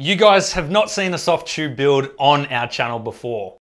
You guys have not seen a soft tube build on our channel before.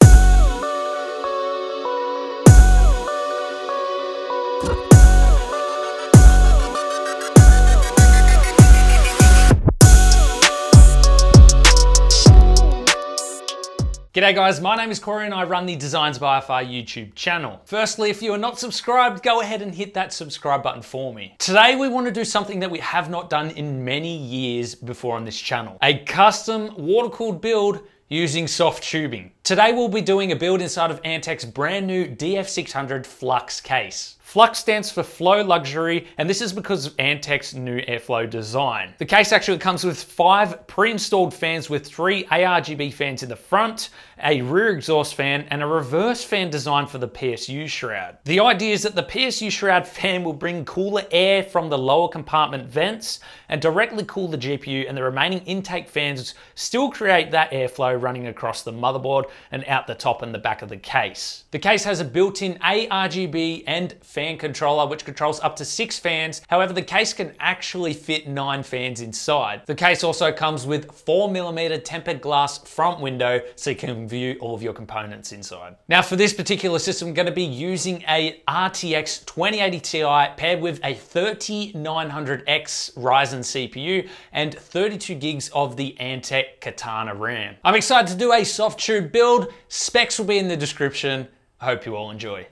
G'day guys, my name is Corey and I run the Designs by IFR YouTube channel. Firstly, if you are not subscribed, go ahead and hit that subscribe button for me. Today we want to do something that we have not done in many years before on this channel. A custom water-cooled build using soft tubing. Today we'll be doing a build inside of Antec's brand new DF600 Flux case. Flux stands for Flow Luxury, and this is because of Antec's new airflow design. The case actually comes with five pre-installed fans with three ARGB fans in the front, a rear exhaust fan, and a reverse fan designed for the PSU shroud. The idea is that the PSU shroud fan will bring cooler air from the lower compartment vents and directly cool the GPU, and the remaining intake fans still create that airflow running across the motherboard and out the top and the back of the case. The case has a built-in ARGB and fan controller which controls up to six fans. However, the case can actually fit nine fans inside. The case also comes with four millimeter tempered glass front window so you can view all of your components inside. Now for this particular system, I'm gonna be using a RTX 2080 Ti paired with a 3900X Ryzen CPU and 32 gigs of the Antec Katana RAM. I'm excited to do a soft tube build. Specs will be in the description. I hope you all enjoy.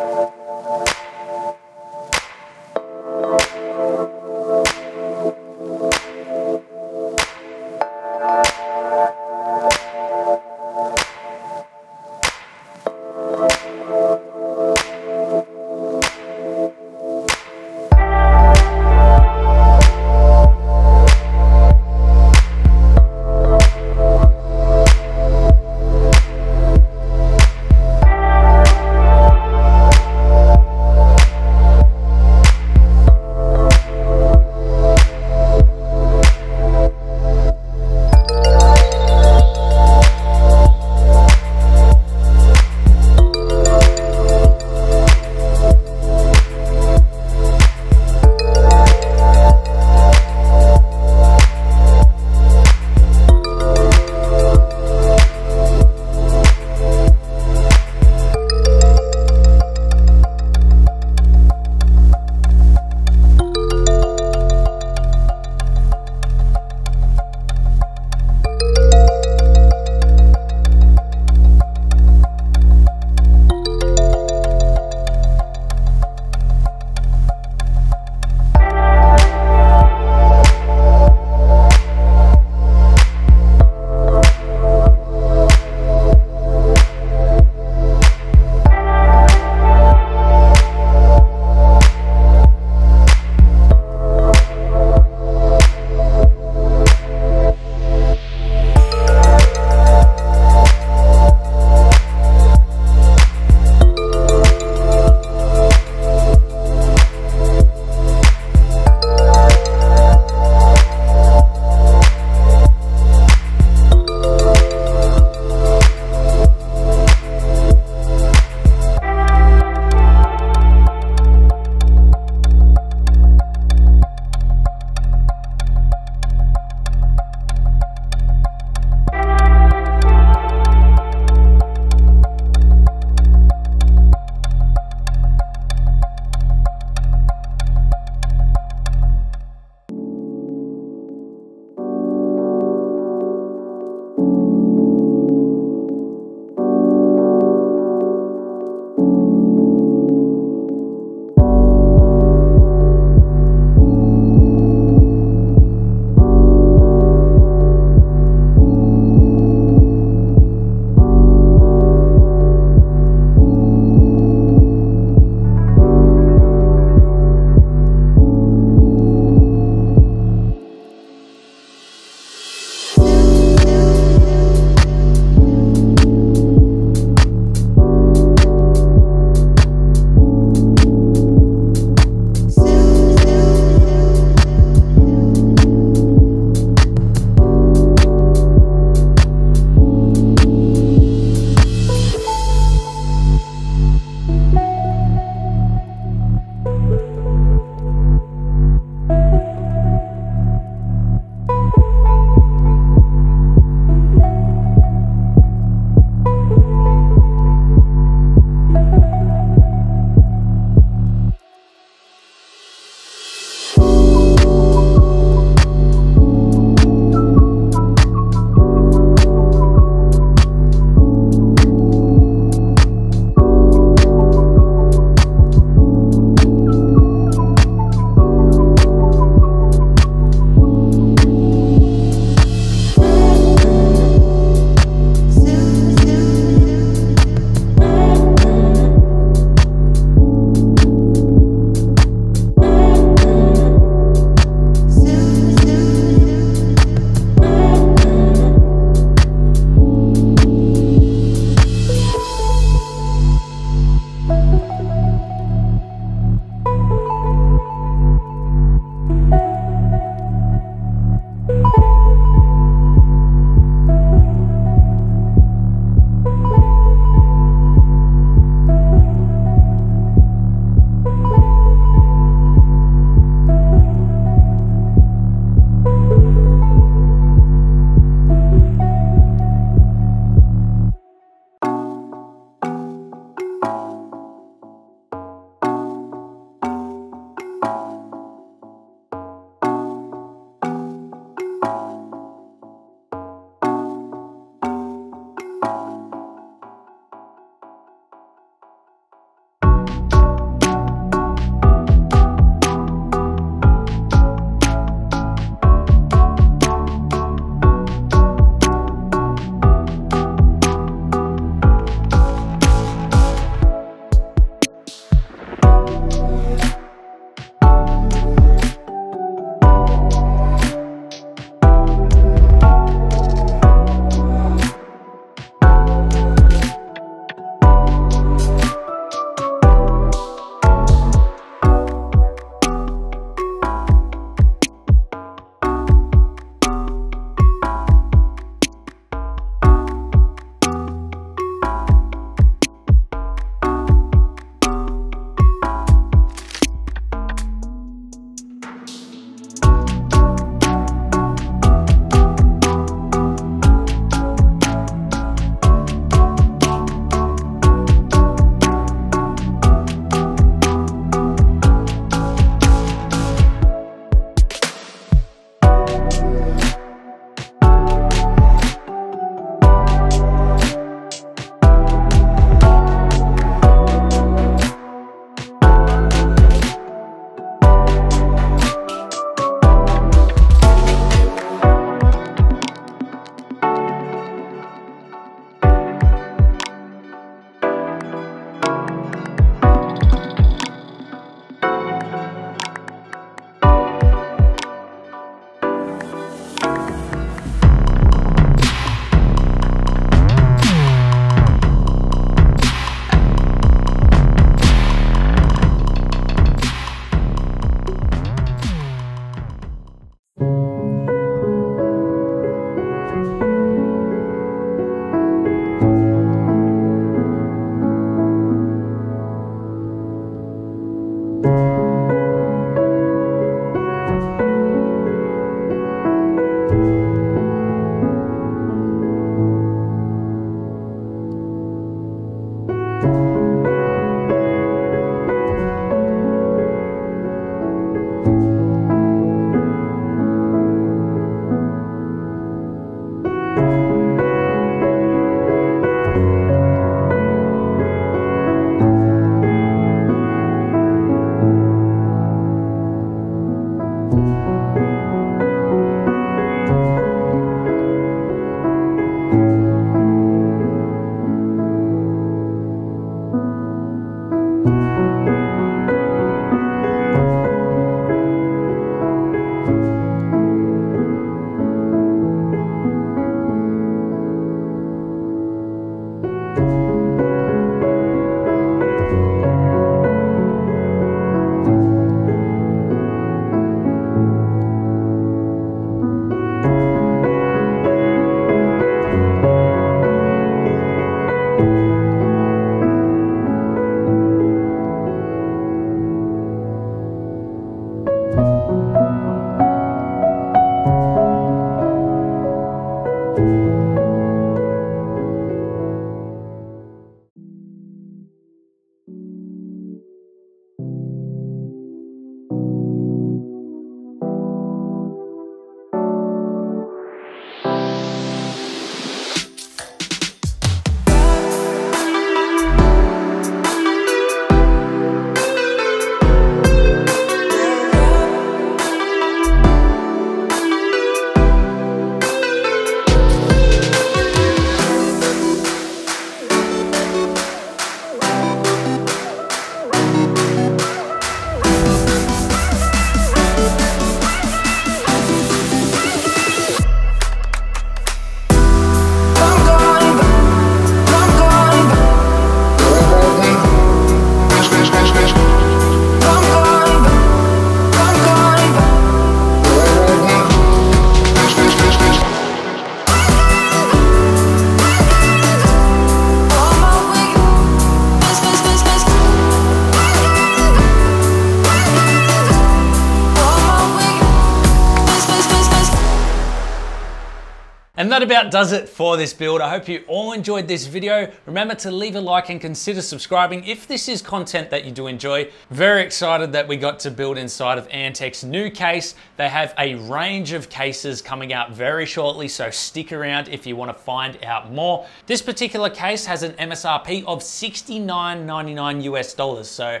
And that about does it for this build. I hope you all enjoyed this video. Remember to leave a like and consider subscribing if this is content that you do enjoy. Very excited that we got to build inside of Antec's new case. They have a range of cases coming out very shortly, so stick around if you wanna find out more. This particular case has an MSRP of $69.99 US dollars, so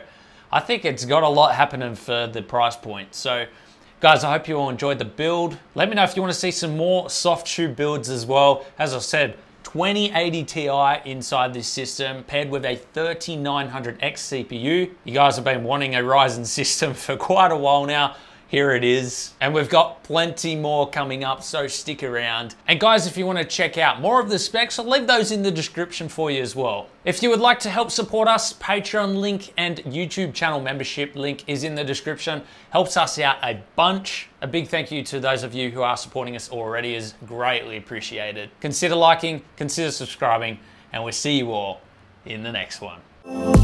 I think it's got a lot happening for the price point. So Guys, I hope you all enjoyed the build. Let me know if you want to see some more soft tube builds as well. As I said, 2080 Ti inside this system paired with a 3900X CPU. You guys have been wanting a Ryzen system for quite a while now here it is. And we've got plenty more coming up, so stick around. And guys, if you wanna check out more of the specs, I'll leave those in the description for you as well. If you would like to help support us, Patreon link and YouTube channel membership link is in the description. Helps us out a bunch. A big thank you to those of you who are supporting us already is greatly appreciated. Consider liking, consider subscribing, and we'll see you all in the next one.